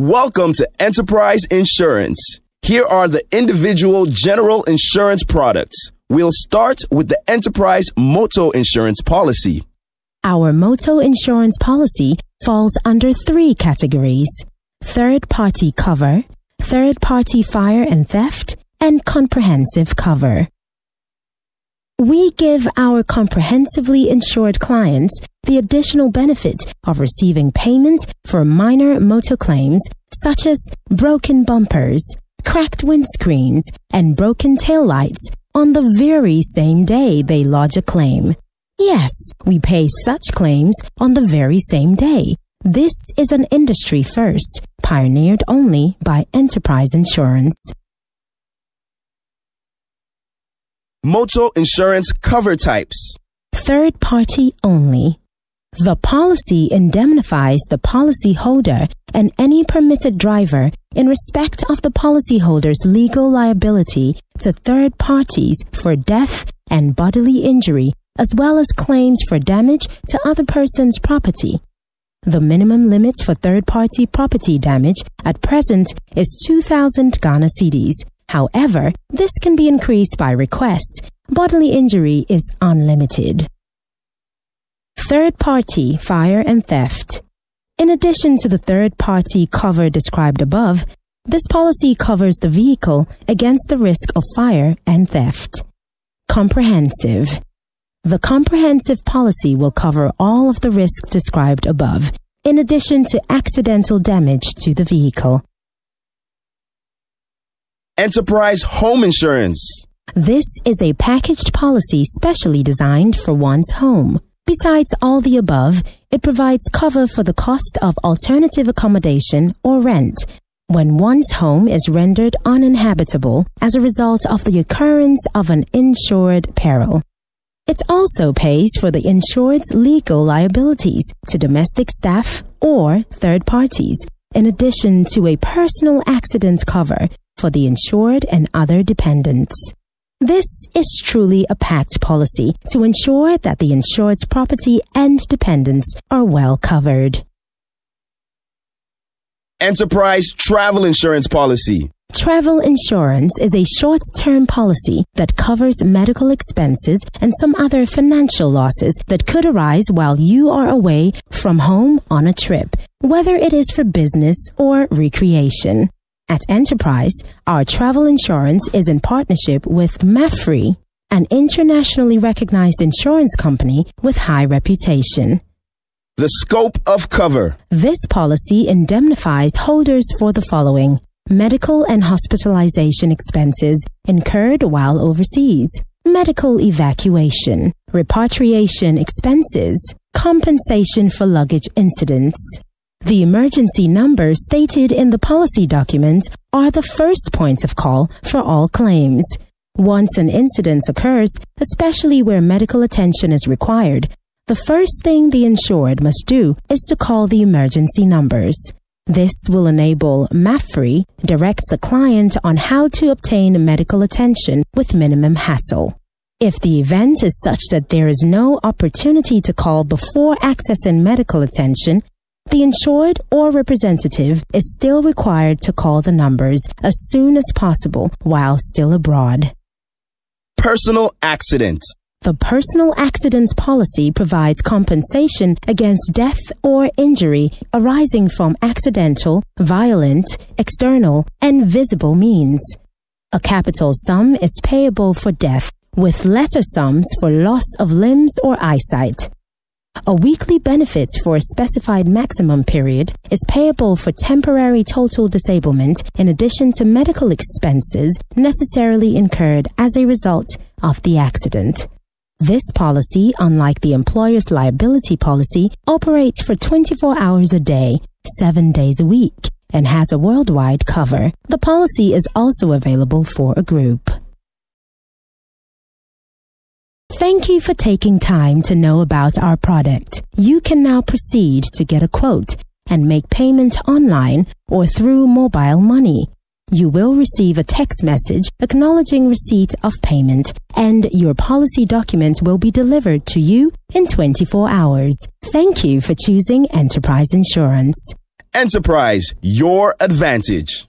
Welcome to Enterprise Insurance. Here are the individual general insurance products. We'll start with the Enterprise Moto Insurance Policy. Our moto insurance policy falls under three categories third party cover, third party fire and theft, and comprehensive cover. We give our comprehensively insured clients the additional benefit of receiving payment for minor motor claims such as broken bumpers, cracked windscreens, and broken taillights on the very same day they lodge a claim. Yes, we pay such claims on the very same day. This is an industry first, pioneered only by Enterprise Insurance. Motor insurance cover types. Third party only. The policy indemnifies the policyholder and any permitted driver in respect of the policyholder's legal liability to third parties for death and bodily injury, as well as claims for damage to other person's property. The minimum limit for third party property damage at present is 2,000 Ghana cedis. However, this can be increased by request. Bodily injury is unlimited. Third party fire and theft. In addition to the third party cover described above, this policy covers the vehicle against the risk of fire and theft. Comprehensive. The comprehensive policy will cover all of the risks described above, in addition to accidental damage to the vehicle. Enterprise Home Insurance. This is a packaged policy specially designed for one's home. Besides all the above, it provides cover for the cost of alternative accommodation or rent when one's home is rendered uninhabitable as a result of the occurrence of an insured peril. It also pays for the insured's legal liabilities to domestic staff or third parties, in addition to a personal accident cover for the insured and other dependents. This is truly a packed policy to ensure that the insured's property and dependents are well covered. Enterprise Travel Insurance Policy. Travel insurance is a short term policy that covers medical expenses and some other financial losses that could arise while you are away from home on a trip, whether it is for business or recreation. At Enterprise, our travel insurance is in partnership with MAPFRE, an internationally recognized insurance company with high reputation. The scope of cover. This policy indemnifies holders for the following medical and hospitalization expenses incurred while overseas, medical evacuation, repatriation expenses, compensation for luggage incidents. The emergency numbers stated in the policy document are the first point of call for all claims. Once an incident occurs, especially where medical attention is required, the first thing the insured must do is to call the emergency numbers. This will enable MAPFRE direct the client on how to obtain medical attention with minimum hassle. If the event is such that there is no opportunity to call before accessing medical attention, the insured or representative is still required to call the numbers as soon as possible while still abroad. Personal accident. The personal accidents policy provides compensation against death or injury arising from accidental, violent, external, and visible means. A capital sum is payable for death, with lesser sums for loss of limbs or eyesight. A weekly benefit for a specified maximum period is payable for temporary total disablement in addition to medical expenses necessarily incurred as a result of the accident. This policy, unlike the employer's liability policy, operates for 24 hours a day, 7 days a week, and has a worldwide cover. The policy is also available for a group. Thank you for taking time to know about our product. You can now proceed to get a quote and make payment online or through mobile money. You will receive a text message acknowledging receipt of payment and your policy document will be delivered to you in 24 hours. Thank you for choosing Enterprise Insurance. Enterprise, your advantage.